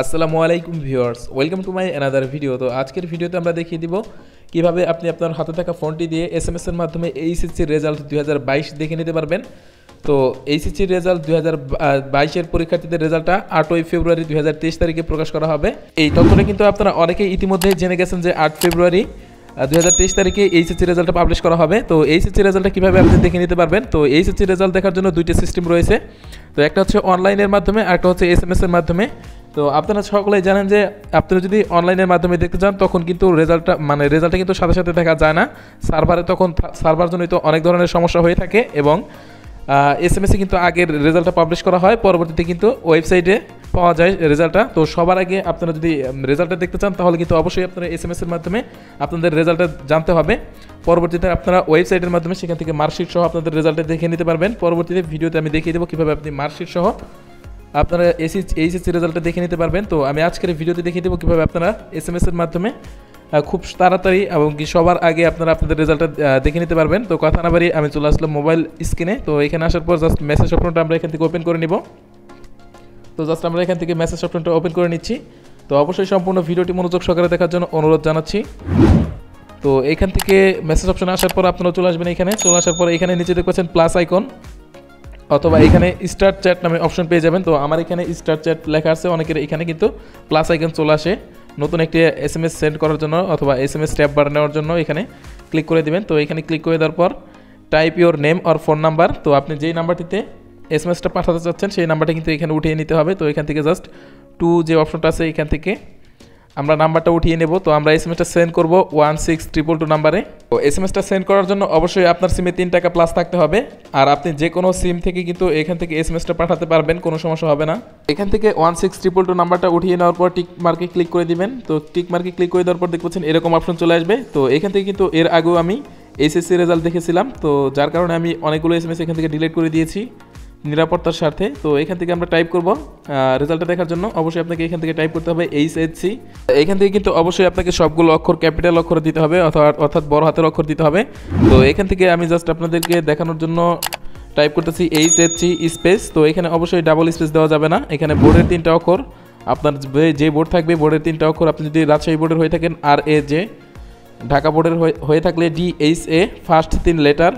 আসসালামু আলাইকুম viewers, welcome to my another video তো আজকের ভিডিওতে আমরা দেখিয়ে দিব কীভাবে আপনি আপনার হাতে থাকা ফোনটি দিয়ে এস এম এসের মাধ্যমে এইচএসসির রেজাল্ট দুই হাজার বাইশ দেখে নিতে পারবেন। তো এইচএসসির রেজাল্ট দুই হাজার বাইশের পরীক্ষার্থীদের রেজাল্টটা আটই ফেব্রুয়ারি দুই হাজার তেইশ তারিখে প্রকাশ করা হবে। এই তথ্যটা কিন্তু আপনারা অনেকেই ইতিমধ্যেই জেনে গেছেন যে আট ফেব্রুয়ারি দুই হাজার তেইশ তারিখে এইচএসসি রেজাল্টটা পাবলিশ করা হবে। তো এইচএসসি রেজাল্টটা কীভাবে আপনি দেখে নিতে পারবেন? তো এইচএসসি রেজাল্ট দেখার জন্য দুইটা সিস্টেম রয়েছে। তো একটা হচ্ছে অনলাইনের মাধ্যমে আর একটা হচ্ছে এস এর মাধ্যমে। তো আপনারা সকলেই জানেন যে আপনারা যদি অনলাইনের মাধ্যমে দেখতে চান, তখন কিন্তু রেজাল্টটা মানে রেজাল্টটা কিন্তু সাথে সাথে দেখা যায় না। সার্ভারে তখন সার্ভার জনিত অনেক ধরনের সমস্যা হয়ে থাকে এবং এস এম এসে কিন্তু আগের রেজাল্টটা পাবলিশ করা হয়, পরবর্তীতে কিন্তু ওয়েবসাইটে পাওয়া যায় রেজাল্টটা। তো সবার আগে আপনারা যদি রেজাল্টটা দেখতে চান, তাহলে কিন্তু অবশ্যই আপনারা এস এম এসের মাধ্যমে আপনাদের রেজাল্টটা জানতে হবে। পরবর্তীতে আপনারা ওয়েবসাইটের মাধ্যমে সেখান থেকে মার্কশিট সহ আপনাদের রেজাল্টটা দেখে নিতে পারবেন। পরবর্তীতে ভিডিওতে আমি দেখিয়ে দেবো কীভাবে আপনি মার্কশিট সহ আপনারা এসি এইচএসসি রেজাল্টটা দেখে নিতে পারবেন। তো আমি আজকের ভিডিওতে দেখিয়ে দেবো কীভাবে আপনারা এস এম এসের মাধ্যমে খুব তাড়াতাড়ি এবং কি সবার আগে আপনারা আপনাদের রেজাল্টটা দেখে নিতে পারবেন। তো কথা না বাড়ি আমি চলে আসলাম মোবাইল স্ক্রিনে তো এখানে আসার পর জাস্ট মেসেজ অপশনটা আমরা এখান থেকে ওপেন করে নিব। তো জাস্ট আমরা এখান থেকে মেসেজ অপশনটা ওপেন করে নিচ্ছি। তো অবশ্যই সম্পূর্ণ ভিডিওটি মনোযোগ সহকারে দেখার জন্য অনুরোধ জানাচ্ছি। তো এখান থেকে মেসেজ অপশন আসার পর আপনারা চলে আসবেন এখানে। চলে আসার পর এখানে নিচে দেখতে পাচ্ছেন প্লাস আইকন অথবা এখানে স্টার চ্যাট নামে অপশন পেয়ে যাবেন। তো আমার এখানে স্টার চ্যাট লেখা আছে, অনেকের এখানে কিন্তু প্লাস আইকন চলে আসে। নতুন একটি এস এম এস সেন্ড করার জন্য অথবা এস এম এস ট্যাপ বার নেওয়ার জন্য এখানে ক্লিক করে দেবেন। তো এখানে ক্লিক করে দেওয়ার পর টাইপ ইউর নেম আর ফোন নাম্বার তো আপনি যেই নাম্বারটিতে এস এম এসটা পাঠাতে চাচ্ছেন, সেই নাম্বারটা কিন্তু এখানে উঠিয়ে নিতে হবে। তো এখান থেকে জাস্ট টু যে অপশনটা আছে, এখান থেকে আমরা নাম্বারটা উঠিয়ে নেব, তো আমরা এস এম এসটা সেন্ড করব ওয়ান সিক্স ট্রিপল টু নাম্বারে। তো এস এম এসটা সেন্ড করার জন্য অবশ্যই আপনার সিমে তিন টাকা প্লাস থাকতে হবে। আর আপনি যে কোনো সিম থেকে কিন্তু এখান থেকে এস এম এসটা পাঠাতে পারবেন, কোনো সমস্যা হবে না। এখান থেকে ওয়ান সিক্স ট্রিপল টু নাম্বারটা উঠিয়ে নেওয়ার পর টিক মার্কে ক্লিক করে দিবেন। তো টিক মার্কে ক্লিক করে দেওয়ার পর পাচ্ছেন এরকম অপশন চলে আসবে। তো এখান থেকে কিন্তু এর আগেও আমি এসএসসি রেজাল্ট দেখেছিলাম। তো যার কারণে আমি অনেকগুলো এস এখান থেকে ডিলিট করে দিয়েছি। নিরাপত্তার স্বার্থে। তো এখান থেকে আমরা টাইপ করব রেজাল্টটা দেখার জন্য। অবশ্যই আপনাকে এখান থেকে টাইপ করতে হবে এইচ এইচ সি এখান থেকে কিন্তু অবশ্যই আপনাকে সবগুলো অক্ষর ক্যাপিটাল অক্ষর দিতে হবে অর্থাৎ অর্থাৎ বড় হাতের অক্ষর দিতে হবে। তো এখান থেকে আমি জাস্ট আপনাদেরকে দেখানোর জন্য টাইপ করতেছি এইচ এইচ সি স্পেস তো এখানে অবশ্যই ডাবল স্পেস দেওয়া যাবে না। এখানে বোর্ডের তিনটা অক্ষর, আপনার যে বোর্ড থাকবে বোর্ডের তিনটা অক্ষর, আপনি যদি রাজশাহী বোর্ডের হয়ে থাকেন আর এ জে ঢাকা বোর্ডের হয়ে থাকলে ডি এইচ এ ফার্স্ট তিন লেটার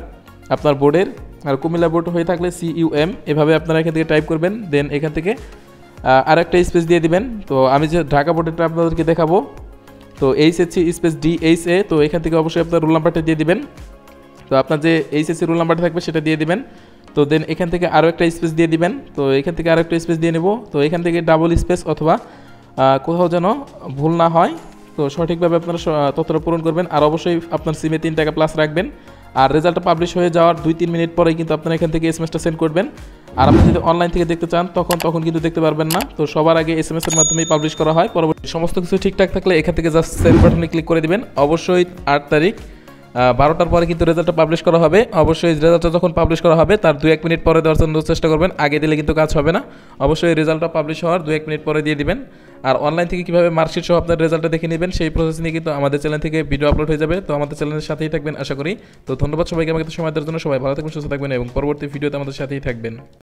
আপনার বোর্ডের আর কুমিল্লা বোর্ড হয়ে থাকলে সি ইউ এম এভাবে আপনারা এখান থেকে টাইপ করবেন দেন এখান থেকে আর একটা স্পেস দিয়ে দিবেন। তো আমি যে ঢাকা বোর্ডেরটা আপনাদেরকে দেখাবো। তো H S C space D H A তো এখান থেকে অবশ্যই আপনার রোল নাম্বারটা দিয়ে দিবেন। তো আপনার যে এইচ এস সি রোল নাম্বারটা থাকবে সেটা দিয়ে দিবেন। তো দেন এখান থেকে আরও একটা স্পেস দিয়ে দিবেন। তো এখান থেকে আরও একটা স্পেস দিয়ে নেব। তো এখান থেকে ডাবল স্পেস অথবা কোথাও যেন ভুল না হয়। তো সঠিকভাবে আপনারা তথ্যটা পূরণ করবেন। আর অবশ্যই আপনার সিমে তিন টাকা প্লাস রাখবেন। আর রেজাল্টটা পাবলিশ হয়ে যাওয়ার দুই, তিন মিনিট পরেই কিন্তু আপনারা এখান থেকে এস এম সেন্ড করবেন। আর আপনি যদি অনলাইন থেকে দেখতে চান, তখন তখন কিন্তু দেখতে পারবেন না। তো সবার আগে এস এম এর মাধ্যমেই পাবলিশ করা হয়। পরবর্তী সমস্ত কিছু ঠিকঠাক থাকলে এখান থেকে জাস্ট সেন্ড বাটনে ক্লিক করে দিবেন। অবশ্যই আট তারিখ বারোটার পরে কিন্তু রেজাল্টটা পাবলিশ করা হবে। অবশ্যই রেজাল্টটা যখন পাবলিশ করা হবে, তার দু এক মিনিট পরে দেওয়ার জন্য চেষ্টা করবেন। আগে দিলে কিন্তু কাজ হবে না। অবশ্যই রেজাল্টটা পাবলিশ হওয়ার দু এক মিনিট পরে দিয়ে দিবেন। আর অনলাইন থেকে কীভাবে মার্কশিট সহ আপনার রেজাল্টটা দেখে নেবেন, সেই প্রসেস নিয়ে কিন্তু আমাদের চ্যানেল থেকে ভিডিও আপলোড হয়ে যাবে। তো আমাদের চ্যানেলের সাথেই থাকবেন, আশা করি। তো ধন্যবাদ সবাইকে, আমাকে সময় দেওয়ার জন্য। সবাই ভালো থাকবেন, সুস্থ থাকবেন এবং পরবর্তী ভিডিওতে আমাদের সাথেই থাকবেন।